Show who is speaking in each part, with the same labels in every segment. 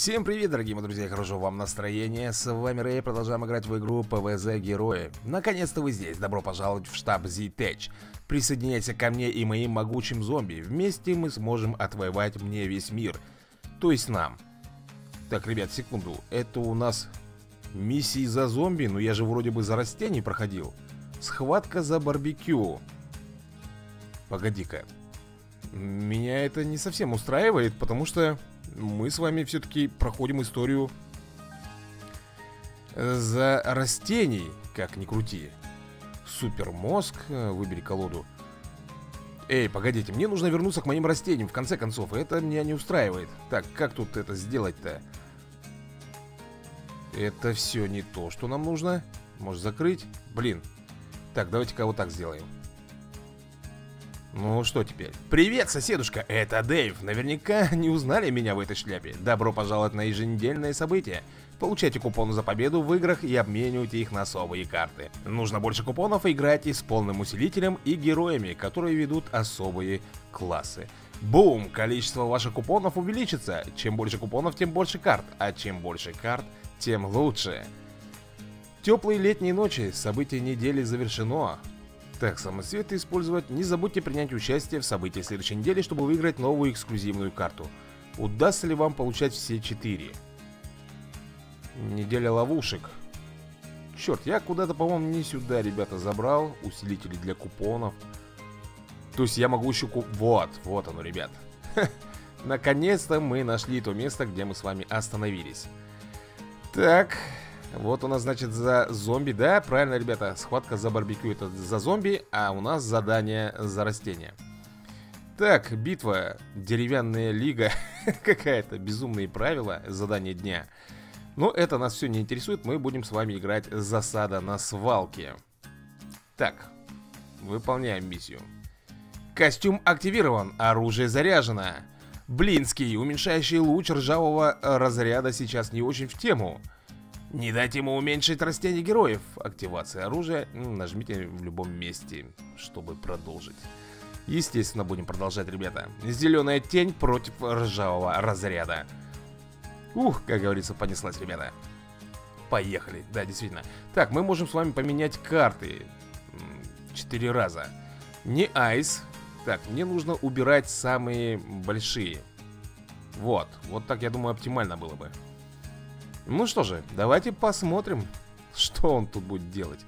Speaker 1: Всем привет, дорогие мои друзья, хорошего вам настроения. С вами Рэй, продолжаем играть в игру ПВЗ Герои. Наконец-то вы здесь, добро пожаловать в штаб Z-Tech Присоединяйся ко мне и моим могучим зомби. Вместе мы сможем отвоевать мне весь мир. То есть нам. Так, ребят, секунду, это у нас миссии за зомби? Но я же вроде бы за растений проходил. Схватка за барбекю. Погоди-ка. Меня это не совсем устраивает, потому что мы с вами все-таки проходим историю за растений, как ни крути. Супермозг, э, выбери колоду. Эй, погодите, мне нужно вернуться к моим растениям, в конце концов, это меня не устраивает. Так, как тут это сделать-то? Это все не то, что нам нужно. Может закрыть? Блин. Так, давайте-ка вот так сделаем. Ну что теперь? Привет, соседушка, это Дэйв. Наверняка не узнали меня в этой шляпе. Добро пожаловать на еженедельное событие. Получайте купоны за победу в играх и обменивайте их на особые карты. Нужно больше купонов, играйте с полным усилителем и героями, которые ведут особые классы. Бум! Количество ваших купонов увеличится. Чем больше купонов, тем больше карт. А чем больше карт, тем лучше. Теплые летние ночи, событие недели завершено. Так, самоцветы использовать. Не забудьте принять участие в событии следующей недели, чтобы выиграть новую эксклюзивную карту. Удастся ли вам получать все четыре? Неделя ловушек. Черт, я куда-то, по-моему, не сюда, ребята, забрал. Усилители для купонов. То есть я могу еще... Куп... Вот, вот оно, ребят. Наконец-то мы нашли то место, где мы с вами остановились. Так, вот у нас, значит, за зомби, да, правильно, ребята, схватка за барбекю это за зомби, а у нас задание за растения. Так, битва, деревянная лига, какая-то, безумные правила, задание дня. Но это нас все не интересует, мы будем с вами играть засада на свалке. Так, выполняем миссию. Костюм активирован, оружие заряжено. Блинский, уменьшающий луч ржавого разряда сейчас не очень в тему. Не дать ему уменьшить растение героев. Активация оружия. Нажмите в любом месте, чтобы продолжить. Естественно, будем продолжать, ребята. Зеленая тень против ржавого разряда. Ух, как говорится, понеслась, ребята. Поехали. Да, действительно. Так, мы можем с вами поменять карты. Четыре раза. Не айс. Так, мне нужно убирать самые большие. Вот. Вот так, я думаю, оптимально было бы. Ну что же, давайте посмотрим, что он тут будет делать.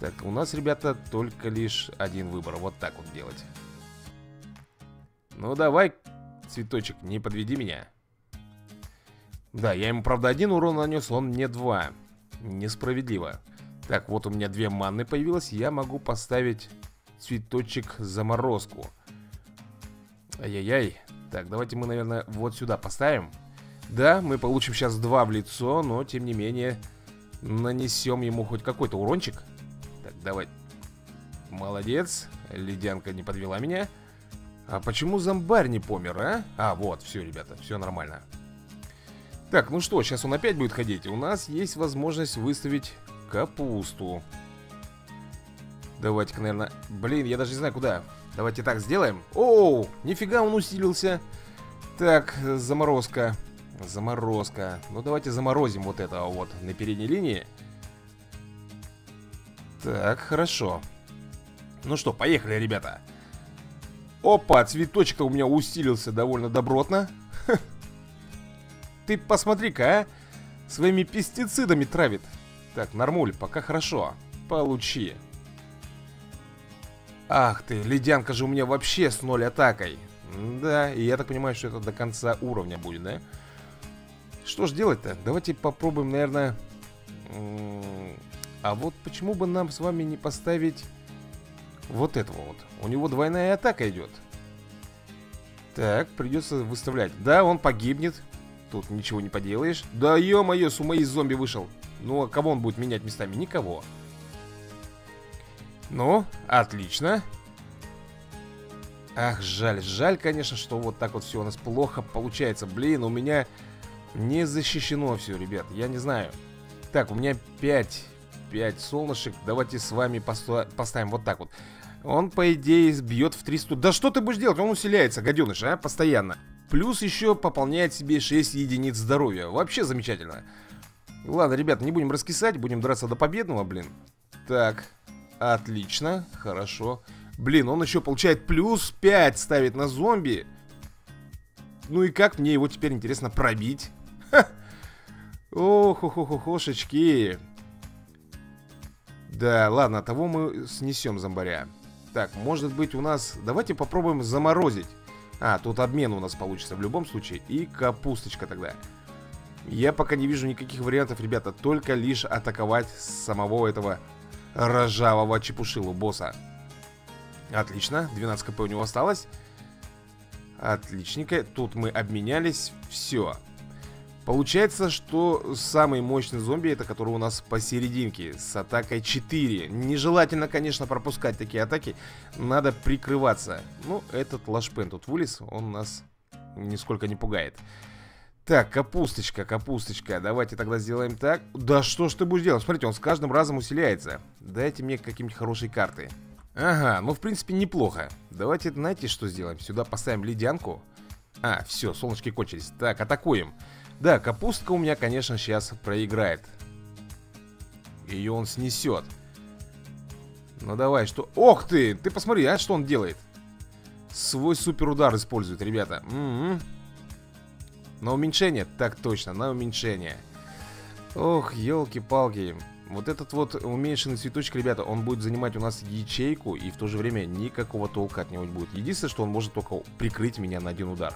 Speaker 1: Так, у нас, ребята, только лишь один выбор. Вот так вот делать. Ну давай, цветочек, не подведи меня. Да, я ему, правда, один урон нанес, он мне два. Несправедливо. Так, вот у меня две манны появилось. Я могу поставить цветочек заморозку. Ай-яй-яй. Так, давайте мы, наверное, вот сюда поставим. Да, мы получим сейчас два в лицо, но тем не менее нанесем ему хоть какой-то урончик. Так, давай. Молодец. Ледянка не подвела меня. А почему зомбарь не помер, а? А, вот, все, ребята, все нормально. Так, ну что, сейчас он опять будет ходить. У нас есть возможность выставить капусту. Давайте-ка, наверное... Блин, я даже не знаю, куда. Давайте так сделаем. Оу, нифига он усилился. Так, заморозка. Заморозка. Ну, давайте заморозим вот этого вот на передней линии. Так, хорошо. Ну что, поехали, ребята. Опа, цветочек-то у меня усилился довольно добротно. Ты посмотри-ка, а. Своими пестицидами травит. Так, нормуль, пока хорошо. Получи. Ах ты, ледянка же у меня вообще с ноль атакой. Да, и я так понимаю, что это до конца уровня будет, да? Что ж делать-то? Давайте попробуем, наверное... А вот почему бы нам с вами не поставить вот этого вот? У него двойная атака идет. Так, придется выставлять. Да, он погибнет. Тут ничего не поделаешь. Да ё-моё, с ума из зомби вышел. Ну, а кого он будет менять местами? Никого. Ну, отлично. Ах, жаль, жаль, конечно, что вот так вот все у нас плохо получается. Блин, у меня не защищено все, ребят, я не знаю Так, у меня 5 5 солнышек Давайте с вами поставим вот так вот Он, по идее, сбьет в 300 Да что ты будешь делать? Он усиляется, гаденыш, а? Постоянно Плюс еще пополняет себе 6 единиц здоровья. Вообще замечательно. Ладно, ребят, не будем раскисать, будем драться до победного, блин. Так, отлично, хорошо. Блин, он еще получает плюс 5 ставит на зомби. Ну и как мне его теперь, интересно, пробить? Ох, ох, ох, ошечки. Да, ладно, того мы снесем зомбаря. Так, может быть у нас... Давайте попробуем заморозить. А, тут обмен у нас получится в любом случае. И капусточка тогда. Я пока не вижу никаких вариантов, ребята. Только лишь атаковать самого этого ржавого чепушилу босса. Отлично, 12 кп у него осталось. Отличненько. Тут мы обменялись. Все. Получается, что самый мощный зомби это который у нас посерединке С атакой 4 Нежелательно, конечно, пропускать такие атаки. Надо прикрываться. Ну, этот лашпен тут вылез Он нас нисколько не пугает. Так, капусточка, капусточка. Давайте тогда сделаем так. Да что ж ты будешь делать? Смотрите, он с каждым разом усиляется. Дайте мне какие-нибудь хорошие карты. Ага, ну в принципе неплохо. Давайте, знаете, что сделаем? Сюда поставим ледянку. А, все, солнышки кончились. Так, атакуем да, капустка у меня, конечно, сейчас проиграет. Ее он снесет. Ну давай, что... Ох ты! Ты посмотри, а что он делает? Свой супер удар использует, ребята. М На уменьшение? Так точно, на уменьшение. Ох, елки-палки. Вот этот вот уменьшенный цветочек, ребята, он будет занимать у нас ячейку, и в то же время никакого толка от него не будет. Единственное, что он может только прикрыть меня на один удар.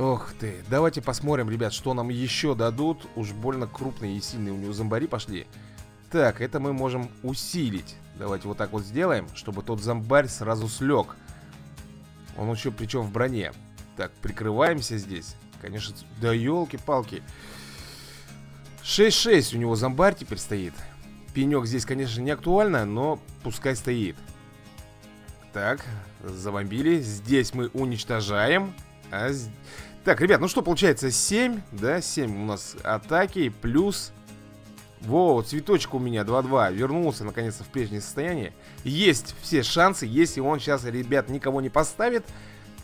Speaker 1: Ох ты, давайте посмотрим, ребят, что нам еще дадут. Уж больно крупные и сильные у него зомбари пошли. Так, это мы можем усилить. Давайте вот так вот сделаем, чтобы тот зомбарь сразу слег. Он еще причем в броне. Так, прикрываемся здесь. Конечно, да елки-палки 6-6 у него зомбарь теперь стоит. Пенек здесь, конечно, не актуально, но пускай стоит. Так, забомбили Здесь мы уничтожаем. А... Так, ребят, ну что, получается 7, да, 7 у нас атаки, плюс... Во, цветочек у меня 2-2, вернулся наконец-то в прежнее состояние. Есть все шансы, если он сейчас, ребят, никого не поставит,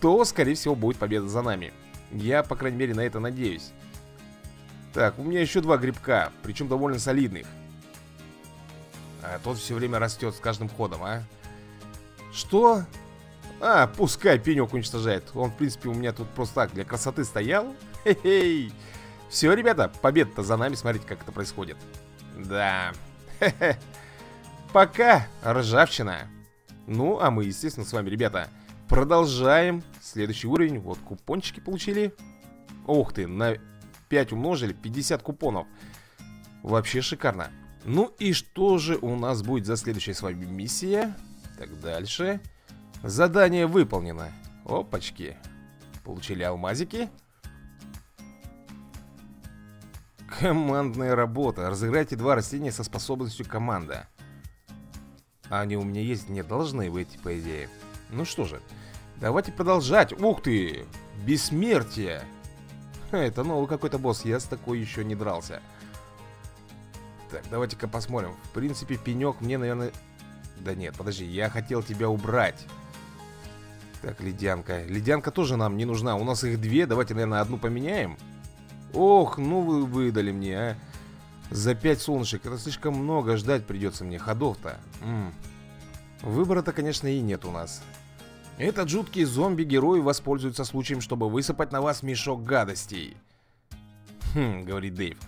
Speaker 1: то, скорее всего, будет победа за нами. Я, по крайней мере, на это надеюсь. Так, у меня еще два грибка, причем довольно солидных. А тот все время растет с каждым ходом, а? Что? А, пускай пенек уничтожает. Он, в принципе, у меня тут просто так для красоты стоял. Хе-хей. Все, ребята, победа-то за нами. Смотрите, как это происходит. Да. Хе-хе. Пока, ржавчина. Ну, а мы, естественно, с вами, ребята, продолжаем. Следующий уровень. Вот, купончики получили. Ух ты, на 5 умножили, 50 купонов. Вообще шикарно. Ну и что же у нас будет за следующая с вами миссия? Так, дальше. Дальше. Задание выполнено. Опачки. Получили алмазики. Командная работа. Разыграйте два растения со способностью команда. А они у меня есть? Не должны быть, по идее. Ну что же, давайте продолжать. Ух ты! Бессмертие! Это новый какой-то босс. Я с такой еще не дрался. Так, давайте-ка посмотрим. В принципе, пенек мне, наверное... Да нет, подожди, я хотел тебя убрать. Так, ледянка. Ледянка тоже нам не нужна. У нас их две. Давайте, наверное, одну поменяем. Ох, ну вы выдали мне, а. За пять солнышек. Это слишком много ждать придется мне. Ходов-то. Выбора-то, конечно, и нет у нас. Этот жуткий зомби-герой воспользуется случаем, чтобы высыпать на вас мешок гадостей. Хм, говорит Дэйв.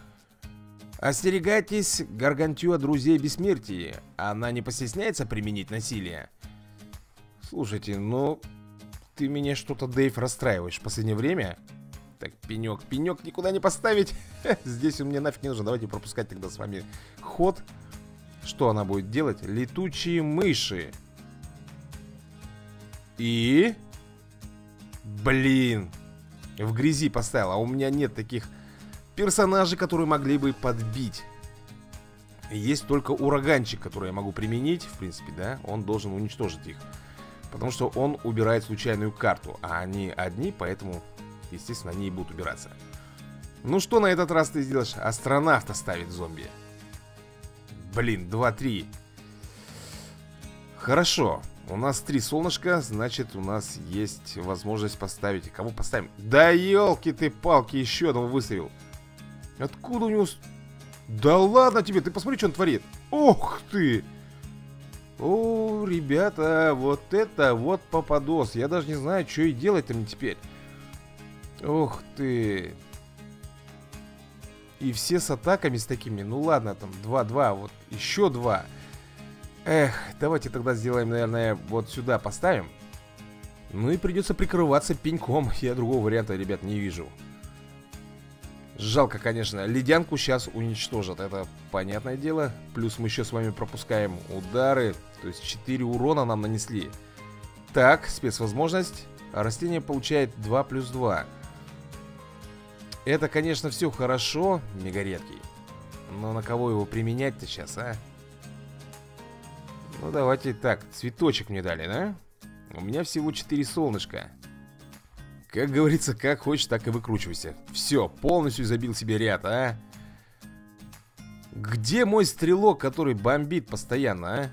Speaker 1: Остерегайтесь Гаргантюа друзей бессмертия. Она не постесняется применить насилие. Слушайте, ну, ты меня что-то, Дэйв, расстраиваешь в последнее время. Так, пенек, пенек никуда не поставить. Здесь он мне нафиг не нужен. Давайте пропускать тогда с вами ход. Что она будет делать? Летучие мыши. И... Блин. В грязи поставил. А у меня нет таких персонажей, которые могли бы подбить. Есть только ураганчик, который я могу применить. В принципе, да. Он должен уничтожить их. Потому что он убирает случайную карту, а они одни, поэтому, естественно, они и будут убираться. Ну что на этот раз ты сделаешь? Астронавта ставит зомби. Блин, 2-3. Хорошо. У нас три солнышка, значит, у нас есть возможность поставить... Кого поставим? Да елки ты палки, еще одного выставил. Откуда у него... Да ладно тебе, ты посмотри, что он творит. Ох ты! О, ребята, вот это вот попадос. Я даже не знаю, что и делать-то мне теперь. Ох ты. И все с атаками с такими. Ну ладно, там 2-2, вот еще 2. Эх, давайте тогда сделаем, наверное, вот сюда поставим. Ну и придется прикрываться пеньком. Я другого варианта, ребят, не вижу. Жалко, конечно. Ледянку сейчас уничтожат. Это понятное дело. Плюс мы еще с вами пропускаем удары. То есть 4 урона нам нанесли. Так, спецвозможность. Растение получает 2 плюс 2. Это, конечно, все хорошо, мегаредкий. Но на кого его применять-то сейчас, а? Ну, давайте так. Цветочек мне дали, да? У меня всего 4 солнышка. Как говорится, как хочешь, так и выкручивайся. Все, полностью забил себе ряд, а? Где мой стрелок, который бомбит постоянно, а?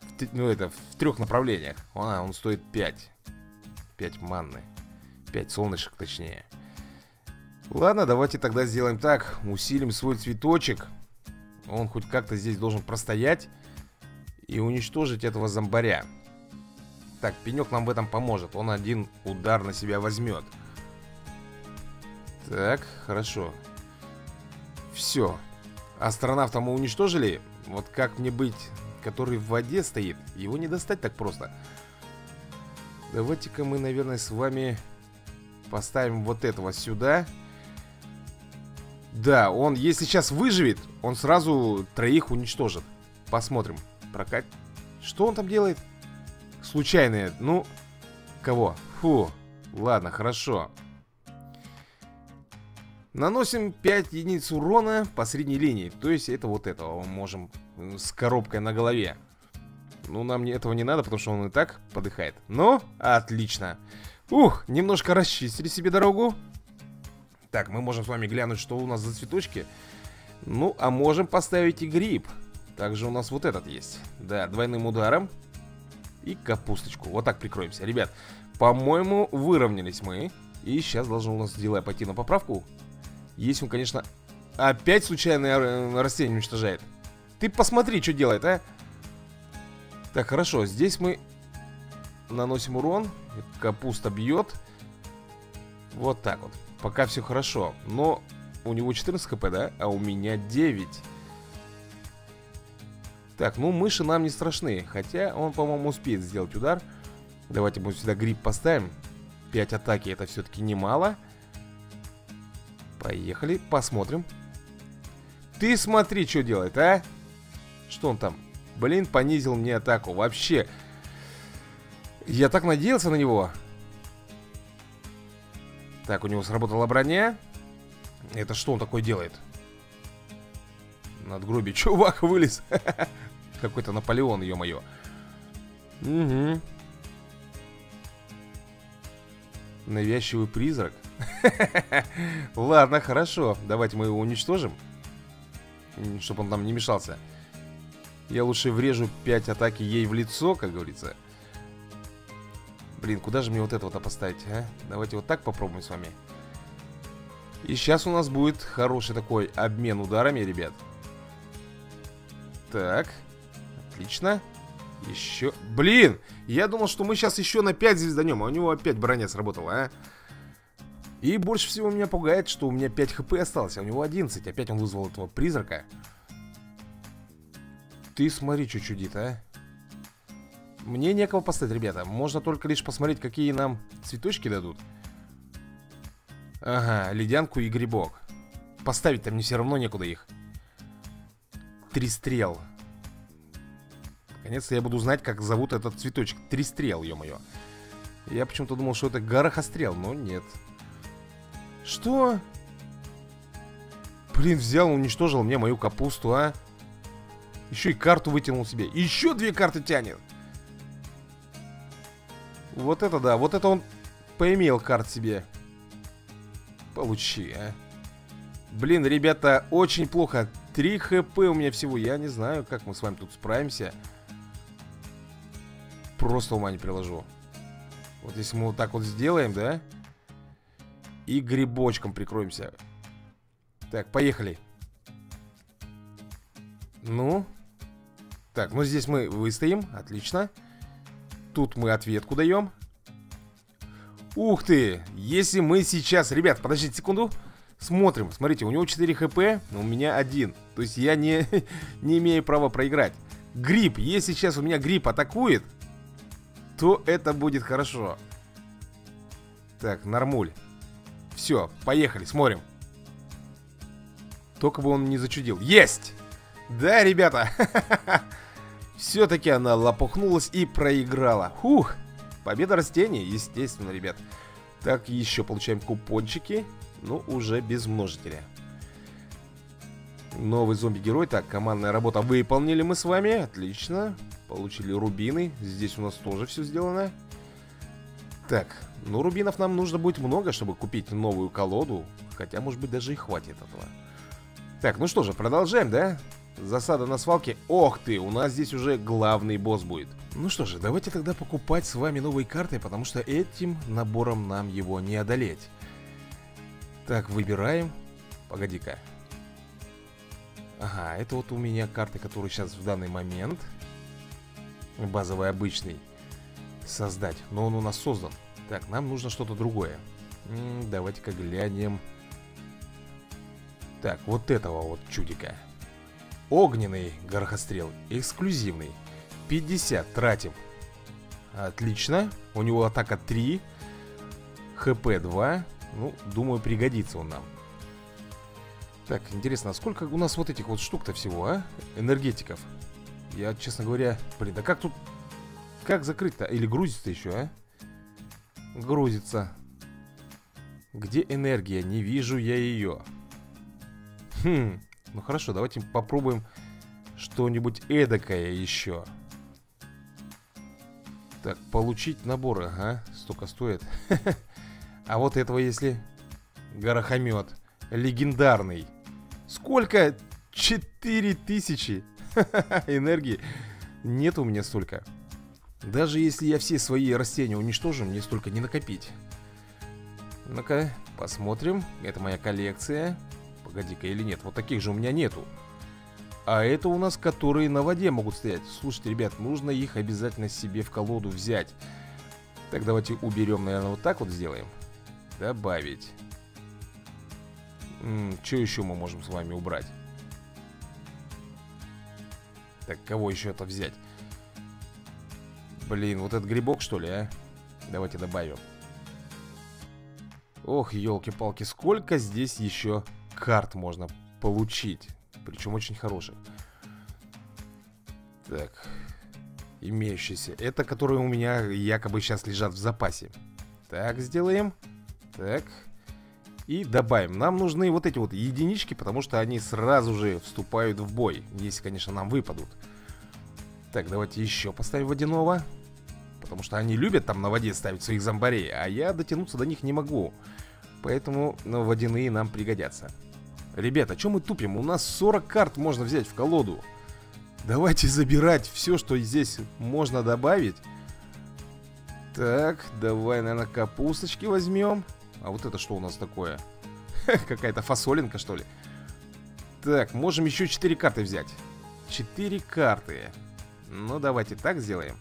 Speaker 1: В, ну, это, в трех направлениях. А, он стоит 5. 5 манны. 5 солнышек, точнее. Ладно, давайте тогда сделаем так. Усилим свой цветочек. Он хоть как-то здесь должен простоять. И уничтожить этого зомбаря. Так, пенек нам в этом поможет. Он один удар на себя возьмет. Так, хорошо. Все. Астронавта мы уничтожили. Вот как мне быть, который в воде стоит? Его не достать так просто. Давайте-ка мы, наверное, с вами поставим вот этого сюда. Да, он, если сейчас выживет, он сразу троих уничтожит. Посмотрим. Прокат. Что он там делает? Случайные, ну... Кого? Фу. Ладно, хорошо. Наносим 5 единиц урона по средней линии. То есть это вот этого мы можем с коробкой на голове. Ну, нам этого не надо, потому что он и так подыхает. Но, отлично. Ух, немножко расчистили себе дорогу. Так, мы можем с вами глянуть, что у нас за цветочки. Ну, а можем поставить и гриб. Также у нас вот этот есть. Да, двойным ударом и капусточку. Вот так прикроемся. Ребят, по-моему, выровнялись мы. И сейчас должен у нас делая пойти на поправку. Если он, конечно, опять случайное э, растение уничтожает. Ты посмотри, что делает, а. Так, хорошо. Здесь мы наносим урон. Капуста бьет. Вот так вот. Пока все хорошо. Но у него 14 хп, да? А у меня 9. Так, ну мыши нам не страшны Хотя он, по-моему, успеет сделать удар. Давайте мы сюда гриб поставим. 5 атаки, это все-таки немало. Поехали, посмотрим. Ты смотри, что делает, а? Что он там? Блин, понизил мне атаку. Вообще Я так надеялся на него. Так, у него сработала броня. Это что он такое делает? Надгробие Чувак вылез Какой-то Наполеон, ё-моё. Угу. Навязчивый призрак. Ладно, хорошо. Давайте мы его уничтожим. Чтобы он нам не мешался. Я лучше врежу 5 атаки ей в лицо, как говорится. Блин, куда же мне вот этого-то поставить, а? Давайте вот так попробуем с вами. И сейчас у нас будет хороший такой обмен ударами, ребят. Так. Отлично. Еще... Блин! Я думал, что мы сейчас еще на 5 звезданем, а у него опять броня сработала, а? И больше всего меня пугает, что у меня 5 хп осталось, а у него 11. Опять он вызвал этого призрака. Ты смотри, что чудит, а? Мне некого поставить, ребята. Можно только лишь посмотреть, какие нам цветочки дадут. Ага, ледянку и грибок. Поставить-то мне все равно некуда их. Три стрел. Наконец-то я буду знать, как зовут этот цветочек. Три стрел, ё-моё. Я почему-то думал, что это горохострел, но нет. Что? Блин, взял, уничтожил мне мою капусту, а? Еще и карту вытянул себе. Еще две карты тянет. Вот это да, вот это он поимел карт себе. Получи, а. Блин, ребята, очень плохо. 3 хп у меня всего. Я не знаю, как мы с вами тут справимся. просто ума не приложу. Вот если мы вот так вот сделаем, да? И грибочком прикроемся. Так, поехали. Ну. Так, ну здесь мы выстоим. Отлично. Тут мы ответку даем. Ух ты! Если мы сейчас... Ребят, подождите секунду. Смотрим. Смотрите, у него 4 хп, у меня 1. То есть я не, не имею права проиграть. Гриб. Если сейчас у меня гриб атакует, то это будет хорошо. Так, нормуль. Все, поехали, смотрим. Только бы он не зачудил. Есть! Да, ребята. Все-таки она лопухнулась и проиграла. Фух. Победа растений, естественно, ребят. Так, еще получаем купончики. Ну, уже без множителя. Новый зомби-герой. Так, командная работа выполнили мы с вами. Отлично. Получили рубины. Здесь у нас тоже все сделано. Так, ну рубинов нам нужно будет много, чтобы купить новую колоду. Хотя, может быть, даже и хватит этого. Так, ну что же, продолжаем, да? Засада на свалке. Ох ты, у нас здесь уже главный босс будет. Ну что же, давайте тогда покупать с вами новые карты, потому что этим набором нам его не одолеть. Так, выбираем. Погоди-ка. Ага, это вот у меня карты, которые сейчас в данный момент. Базовый обычный. Создать. Но он у нас создан. Так, нам нужно что-то другое. Давайте-ка глянем. Так, вот этого вот чудика. Огненный горохострел. Эксклюзивный. 50 тратим. Отлично. У него атака 3. ХП 2. Ну, думаю, пригодится он нам. Так, интересно, а сколько у нас вот этих вот штук-то всего, а? Энергетиков. Я, честно говоря... Блин, да как тут... Как закрыть-то? Или грузится еще, а? Грузится. Где энергия? Не вижу я ее. Хм, ну хорошо, давайте попробуем что-нибудь эдакое еще. Так, получить набор, ага, столько стоит. А вот этого если... Горохомет. Легендарный. Сколько? 4000 энергии. Нет у меня столько. Даже если я все свои растения уничтожу, мне столько не накопить. Ну-ка, посмотрим. Это моя коллекция. Погоди-ка, или нет? Вот таких же у меня нету. А это у нас, которые на воде могут стоять. Слушайте, ребят, нужно их обязательно себе в колоду взять. Так, давайте уберем, наверное, вот так вот сделаем. Добавить. что еще мы можем с вами убрать? Так, кого еще это взять? Блин, вот этот грибок, что ли, а? Давайте добавим. Ох, елки-палки, сколько здесь еще карт можно получить. Причем очень хороших. Так. Имеющиеся. Это, которые у меня якобы сейчас лежат в запасе. Так, сделаем. Так. И добавим. Нам нужны вот эти вот единички, потому что они сразу же вступают в бой. Если, конечно, нам выпадут. Так, давайте еще поставим водяного. Потому что они любят там на воде ставить своих зомбарей, а я дотянуться до них не могу. Поэтому ну, водяные нам пригодятся. Ребята, что мы тупим? У нас 40 карт можно взять в колоду. Давайте забирать все, что здесь можно добавить. Так, давай, наверное, капусточки возьмем. А вот это что у нас такое? Какая-то фасолинка, что ли? Так, можем еще 4 карты взять. 4 карты. Ну, давайте так сделаем.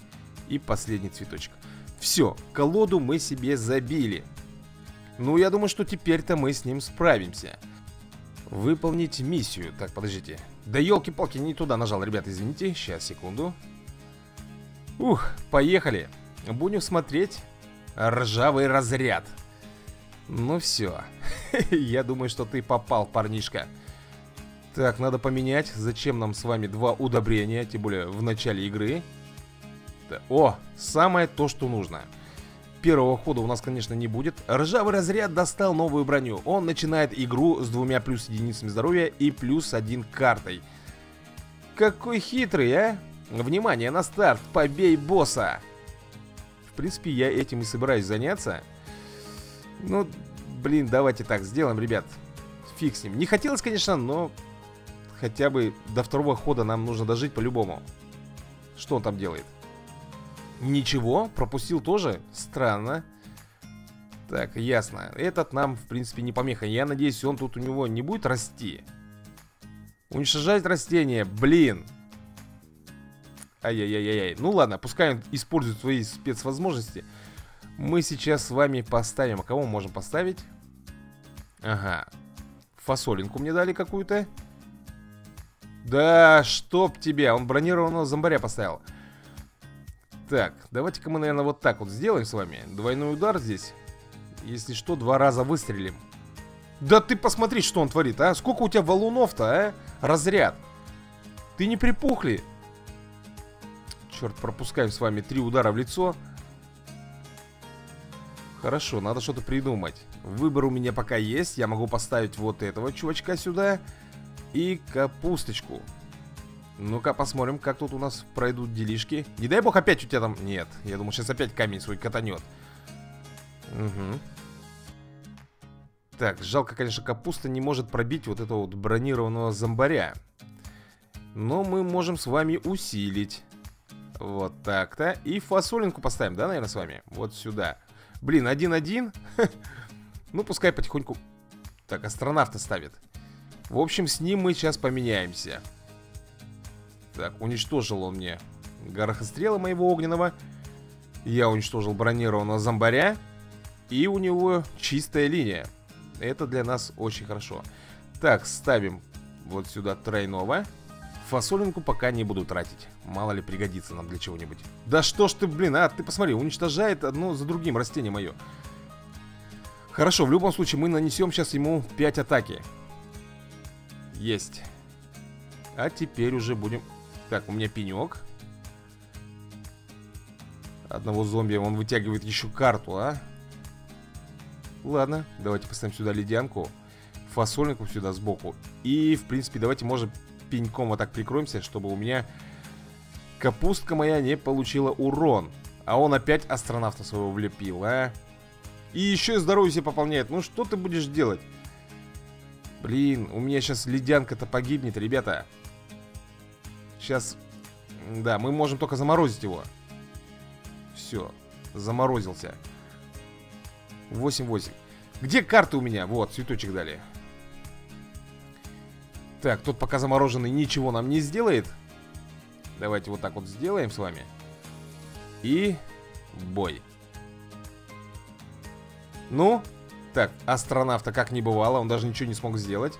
Speaker 1: И последний цветочек. Все, колоду мы себе забили. Ну, я думаю, что теперь-то мы с ним справимся. Выполнить миссию. Так, подождите. Да елки-палки, не туда нажал, ребята, извините. Сейчас, секунду. Ух, поехали. Будем смотреть ржавый разряд. Ну все. Я думаю, что ты попал, парнишка. Так, надо поменять. Зачем нам с вами два удобрения, тем более в начале игры. О, самое то, что нужно. Первого хода у нас, конечно, не будет. Ржавый разряд достал новую броню. Он начинает игру с двумя плюс единицами здоровья и плюс один картой. Какой хитрый, а? Внимание, на старт, побей босса! В принципе, я этим и собираюсь заняться. Ну, блин, давайте так сделаем, ребят. Фиг с ним. Не хотелось, конечно, но хотя бы до второго хода нам нужно дожить по-любому. Что он там делает? Ничего, пропустил тоже? Странно. Так, ясно. Этот нам, в принципе, не помеха. Я надеюсь, он тут у него не будет расти. Уничтожать растения, блин. Ай-яй-яй-яй. Ну ладно, пускай он использует свои спецвозможности. Мы сейчас с вами поставим. А кого мы можем поставить? Ага. Фасолинку мне дали какую-то. Да, чтоб тебя. Он бронированного зомбаря поставил. Так, давайте-ка мы, наверное, вот так вот сделаем с вами. Двойной удар здесь. Если что, два раза выстрелим. Да ты посмотри, что он творит, а? Сколько у тебя валунов-то, а? Разряд. Ты не припухли? Черт, пропускаем с вами три удара в лицо. Хорошо, надо что-то придумать. Выбор у меня пока есть. Я могу поставить вот этого чувачка сюда. И капусточку. Ну-ка, посмотрим, как тут у нас пройдут делишки. Не дай бог опять у тебя там... Нет, я думаю, сейчас опять камень свой катанет. Угу. Так, жалко, конечно, капуста не может пробить вот этого вот бронированного зомбаря. Но мы можем с вами усилить. Вот так-то. И фасолинку поставим, да, наверное, с вами? Вот сюда. Блин, один-один. Ну, пускай потихоньку... Так, астронавта ставит. В общем, с ним мы сейчас поменяемся. Так, уничтожил он мне горохострела моего огненного. Я уничтожил бронированного зомбаря. И у него чистая линия. Это для нас очень хорошо. Так, ставим вот сюда тройного. Фасолинку пока не буду тратить. Мало ли пригодится нам для чего-нибудь. Да что ж ты, блин, а, ты посмотри, уничтожает одно за другим растение мое. Хорошо, в любом случае мы нанесем сейчас ему 5 атаки. Есть. А теперь уже будем... Так, у меня пенек. Одного зомби, он вытягивает еще карту, а? Ладно, давайте поставим сюда ледянку Фасольнику сюда сбоку И, в принципе, давайте, может, пеньком вот так прикроемся Чтобы у меня капустка моя не получила урон А он опять астронавта своего влепил, а И еще и здоровье себе пополняет Ну что ты будешь делать? Блин, у меня сейчас ледянка-то погибнет, ребята Сейчас, да, мы можем только заморозить его Все, заморозился 8-8. Где карты у меня? Вот, цветочек дали. Так, тот пока замороженный ничего нам не сделает. Давайте вот так вот сделаем с вами. И бой. Ну, так, астронавта как не бывало, он даже ничего не смог сделать.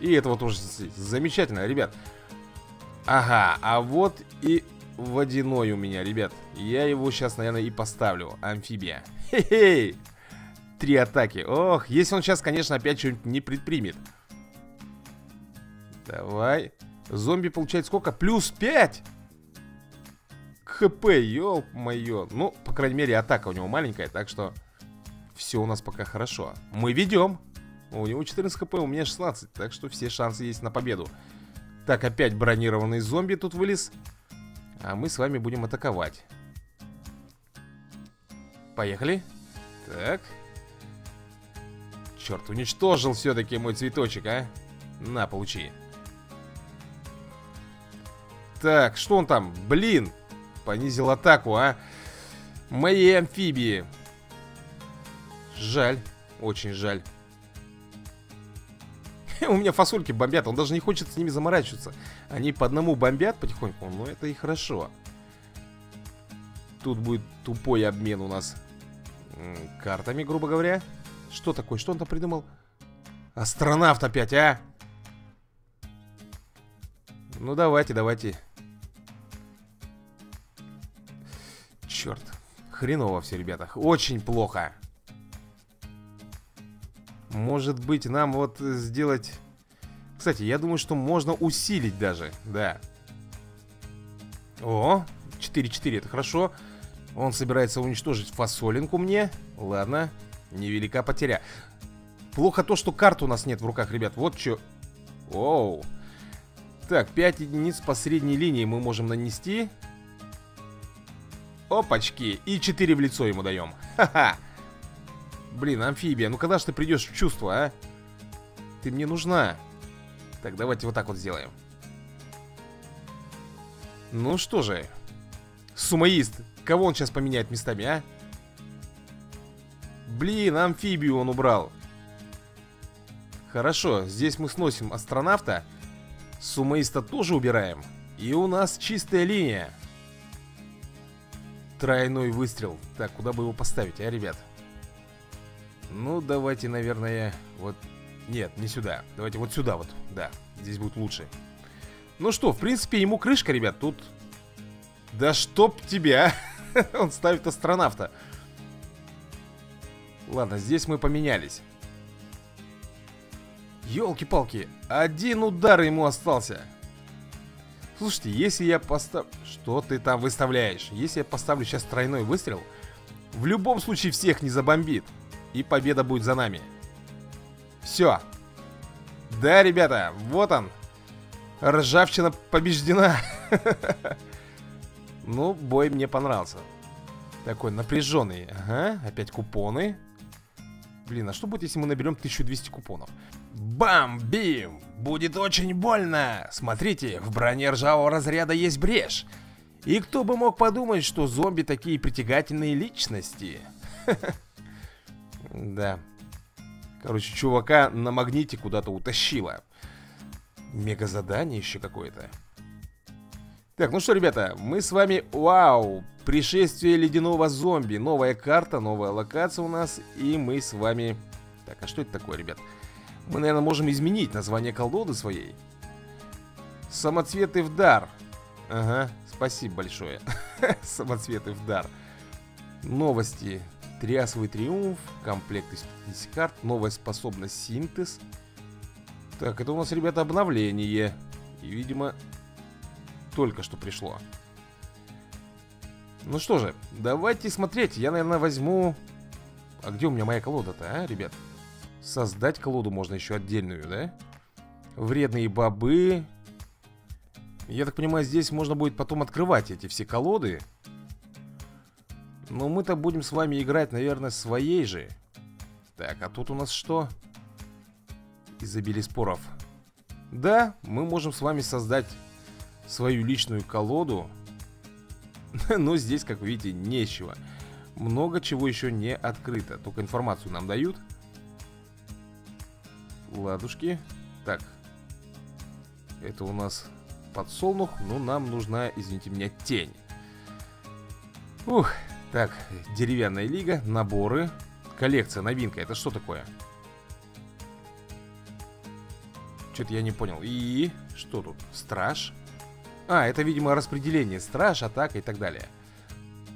Speaker 1: И этого тоже замечательно, ребят. Ага, а вот и водяной у меня, ребят. Я его сейчас, наверное, и поставлю. Амфибия. Хе-хей! три атаки. Ох, если он сейчас, конечно, опять что-нибудь не предпримет. Давай. Зомби получает сколько? Плюс 5! ХП, ёлк-моё. Ну, по крайней мере, атака у него маленькая, так что все у нас пока хорошо. Мы ведем. У него 14 хп, у меня 16, так что все шансы есть на победу. Так, опять бронированный зомби тут вылез. А мы с вами будем атаковать. Поехали. Так. Черт, уничтожил все-таки мой цветочек, а? На, получи. Так, что он там? Блин! Понизил атаку, а? Моей амфибии. Жаль. Очень жаль. У меня фасольки бомбят, он даже не хочет с ними заморачиваться. Они по одному бомбят потихоньку, но это и хорошо. Тут будет тупой обмен у нас картами, грубо говоря. Что такое? Что он там придумал? Астронавт опять, а? Ну, давайте, давайте. Черт. Хреново все, ребята. Очень плохо. Может быть, нам вот сделать... Кстати, я думаю, что можно усилить даже. Да. О, 4-4, это хорошо. Он собирается уничтожить фасолинку мне. Ладно. Невелика потеря. Плохо то, что карты у нас нет в руках, ребят. Вот что. Оу. Так, 5 единиц по средней линии мы можем нанести. Опачки. И 4 в лицо ему даем. Ха-ха. Блин, амфибия, ну когда же ты придешь в чувство, а? Ты мне нужна. Так, давайте вот так вот сделаем. Ну что же. Сумоист. Кого он сейчас поменяет местами, а? Блин, амфибию он убрал. Хорошо, здесь мы сносим астронавта. Сумоиста тоже убираем. И у нас чистая линия. Тройной выстрел. Так, куда бы его поставить, а, ребят? Ну, давайте, наверное, вот... Нет, не сюда. Давайте вот сюда вот. Да, здесь будет лучше. Ну что, в принципе, ему крышка, ребят. Тут... Да чтоб тебя! Он ставит астронавта. Ладно, здесь мы поменялись. Елки-палки, один удар ему остался. Слушайте, если я поставлю... Что ты там выставляешь? Если я поставлю сейчас тройной выстрел, в любом случае всех не забомбит. И победа будет за нами. Все. Да, ребята, вот он. Ржавчина побеждена. Ну, бой мне понравился. Такой напряженный. Ага, опять купоны. Блин, а что будет, если мы наберем 1200 купонов? Бам! Бим! Будет очень больно! Смотрите, в броне ржавого разряда есть брешь. И кто бы мог подумать, что зомби такие притягательные личности? Да. Короче, чувака на магните куда-то утащило. Мега задание еще какое-то. Так, ну что, ребята, мы с вами... Вау! Пришествие ледяного зомби. Новая карта, новая локация у нас. И мы с вами... Так, а что это такое, ребят? Мы, наверное, можем изменить название колоды своей. Самоцветы в дар. Ага, спасибо большое. Самоцветы в дар. Новости. Триасовый триумф. Комплект из 50 карт. Новая способность синтез. Так, это у нас, ребята, обновление. И, видимо, только что пришло. Ну что же, давайте смотреть. Я, наверное, возьму... А где у меня моя колода-то, а, ребят? Создать колоду можно еще отдельную, да? Вредные бобы. Я так понимаю, здесь можно будет потом открывать эти все колоды. Но мы-то будем с вами играть, наверное, своей же. Так, а тут у нас что? Изобилие споров. Да, мы можем с вами создать свою личную колоду. Но здесь, как видите, нечего. Много чего еще не открыто. Только информацию нам дают. Ладушки. Так. Это у нас подсолнух. Но нам нужна, извините меня, тень. Ух. Так, деревянная лига, наборы. Коллекция, новинка. Это что такое? Что-то я не понял. И что тут? Страж? А, это, видимо, распределение страж, атака и так далее.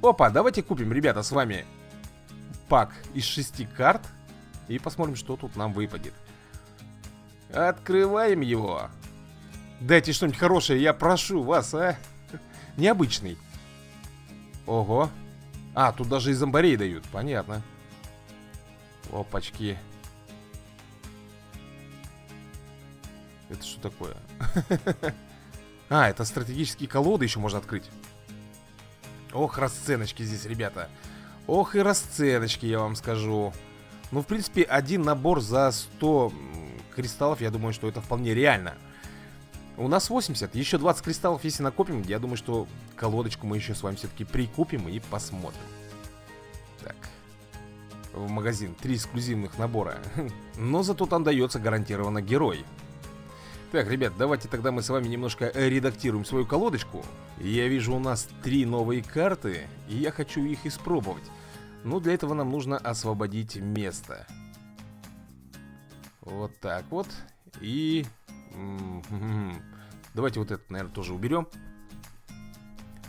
Speaker 1: Опа, давайте купим, ребята, с вами пак из шести карт И посмотрим, что тут нам выпадет. Открываем его. Дайте что-нибудь хорошее, я прошу вас, а? Необычный. Ого. А, тут даже и зомбарей дают, понятно. Опачки. Это что такое? А, это стратегические колоды еще можно открыть. Ох, расценочки здесь, ребята. Ох и расценочки, я вам скажу. Ну, в принципе, один набор за 100 кристаллов, я думаю, что это вполне реально. У нас 80, еще 20 кристаллов, если накопим, я думаю, что колодочку мы еще с вами все-таки прикупим и посмотрим. Так. В магазин. Три эксклюзивных набора. Но зато там дается гарантированно герой. Так, ребят, давайте тогда мы с вами немножко редактируем свою колодочку. Я вижу у нас три новые карты, и я хочу их испробовать. Но для этого нам нужно освободить место. Вот так вот. И... Давайте вот это, наверное, тоже уберем.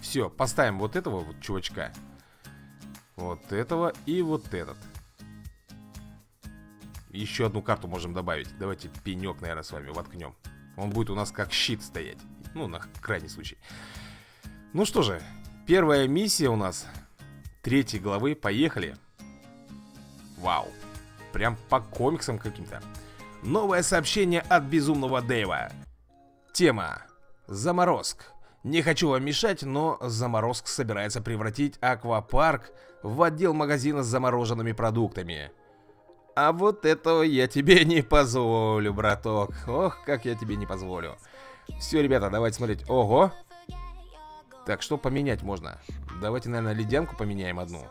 Speaker 1: Все, поставим вот этого вот чувачка. Вот этого и вот этот. Еще одну карту можем добавить. Давайте пенек, наверное, с вами воткнем. Он будет у нас как щит стоять. Ну, на крайний случай. Ну что же, первая миссия у нас третьей главы. Поехали. Вау. Прям по комиксам каким-то. Новое сообщение от безумного Дэйва. Тема. Заморозк. Не хочу вам мешать, но Заморозк собирается превратить аквапарк в отдел магазина с замороженными продуктами. А вот этого я тебе не позволю, браток. Ох, как я тебе не позволю. Все, ребята, давайте смотреть. Ого. Так, что поменять можно? Давайте, наверное, ледянку поменяем одну.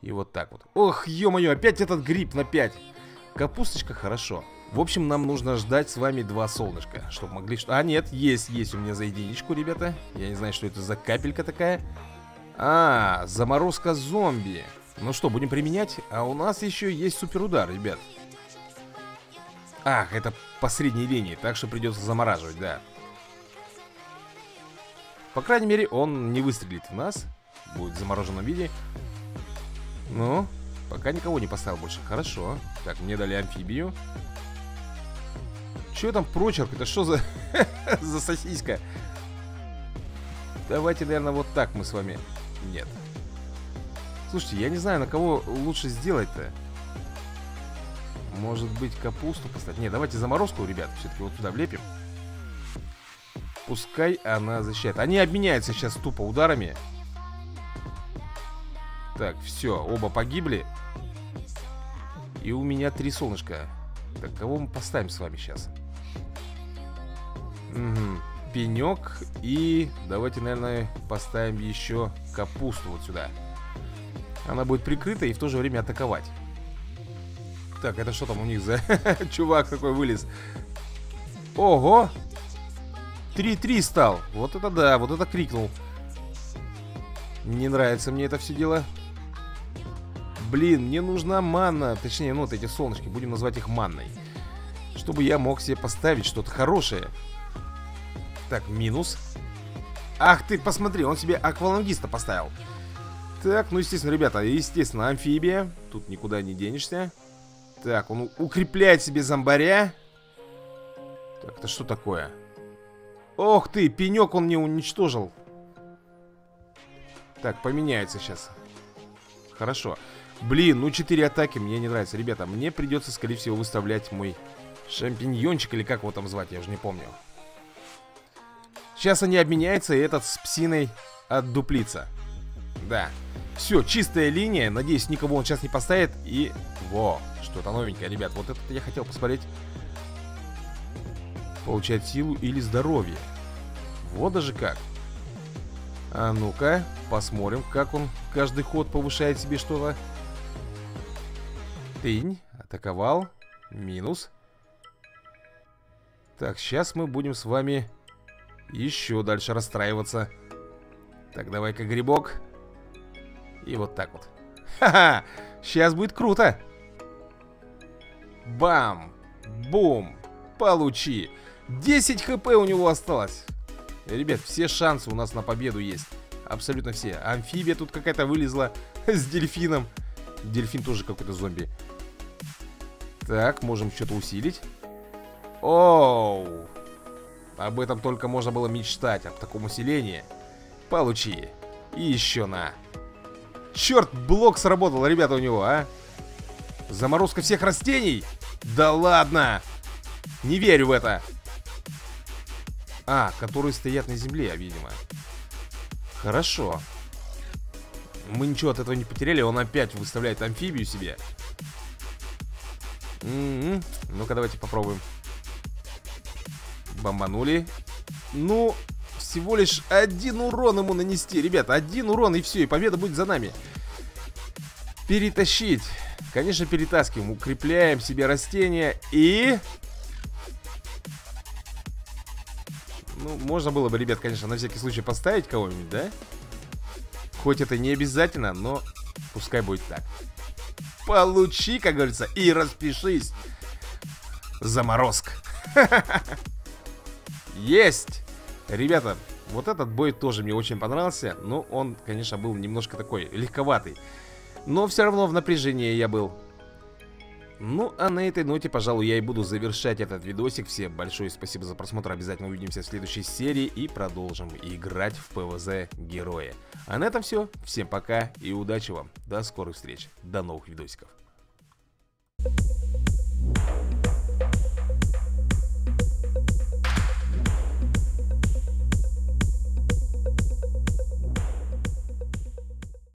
Speaker 1: И вот так вот. Ох, ё-моё, опять этот гриб на 5. Капусточка хорошо. В общем, нам нужно ждать с вами два солнышка, чтобы могли... А, нет, есть, есть у меня за единичку, ребята. Я не знаю, что это за капелька такая. А, заморозка зомби. Ну что, будем применять? А у нас еще есть суперудар, ребят. Ах, это по средней линии, так что придется замораживать, да. По крайней мере, он не выстрелит в нас. Будет в замороженном виде. Ну, пока никого не поставил больше. Хорошо. Так, мне дали амфибию. Че там прочерк? Это что за... за сосиска? Давайте, наверное, вот так мы с вами... Нет. Слушайте, я не знаю, на кого лучше сделать-то. Может быть, капусту поставить? Не, давайте заморозку, ребят, все-таки вот туда влепим. Пускай она защищает. Они обменяются сейчас тупо ударами. Так, все, оба погибли. И у меня три солнышка. Так, кого мы поставим с вами сейчас? Угу. Пенек и давайте, наверное, поставим еще капусту вот сюда. Она будет прикрыта и в то же время атаковать. Так, это что там у них за чувак такой вылез? Ого! 3-3 стал. Вот это да, вот это крикнул. Не нравится мне это все дело. Блин, мне нужна манна. Точнее, ну вот эти солнышки, будем назвать их манной. Чтобы я мог себе поставить что-то хорошее. Так, минус. Ах ты, посмотри, он себе аквалангиста поставил. Так, ну, естественно, ребята, естественно, амфибия. Тут никуда не денешься. Так, он укрепляет себе зомбаря. Так, это что такое? Ох ты, пенек он не уничтожил. Так, поменяется сейчас. Хорошо. Блин, ну 4 атаки мне не нравится. Ребята, мне придется, скорее всего, выставлять мой шампиньончик, или как его там звать, я уже не помню. Сейчас они обменяются, и этот с псиной отдуплится. Да. Все, чистая линия. Надеюсь, никого он сейчас не поставит. И... Во, что-то новенькое, ребят. Вот это я хотел посмотреть. Получать силу или здоровье. Вот даже как. А ну-ка, посмотрим, как он каждый ход повышает себе что-то. Тынь, атаковал. Минус. Так, сейчас мы будем с вами еще дальше расстраиваться. Так, давай-ка грибок. И вот так вот. Ха-ха! Сейчас будет круто! Бам! Бум! Получи! 10 хп у него осталось. Ребят, все шансы у нас на победу есть. Абсолютно все. Амфибия тут какая-то вылезла с дельфином. Дельфин тоже какой-то зомби. Так, можем что-то усилить. Оу! Об этом только можно было мечтать, об таком усилении. Получи. И еще на. Черт, блок сработал, ребята, у него, а? Заморозка всех растений? Да ладно! Не верю в это. А, которые стоят на земле, видимо. Хорошо. Мы ничего от этого не потеряли. Он опять выставляет амфибию себе. М-м-м. Ну-ка, давайте попробуем. Бомбанули. Ну, всего лишь один урон ему нанести. Ребята, один урон и все, и победа будет за нами. Перетащить. Конечно, перетаскиваем. Укрепляем себе растения и... Ну, можно было бы, ребят, конечно, на всякий случай поставить кого-нибудь, да? Хоть это не обязательно, но пускай будет так. Получи, как говорится, и распишись. Заморозка. Есть! Ребята, вот этот бой тоже мне очень понравился. Но он, конечно, был немножко такой легковатый. Но все равно в напряжении я был. Ну, а на этой ноте, пожалуй, я и буду завершать этот видосик. Всем большое спасибо за просмотр. Обязательно увидимся в следующей серии и продолжим играть в ПВЗ героя. А на этом все. Всем пока и удачи вам. До скорых встреч. До новых видосиков.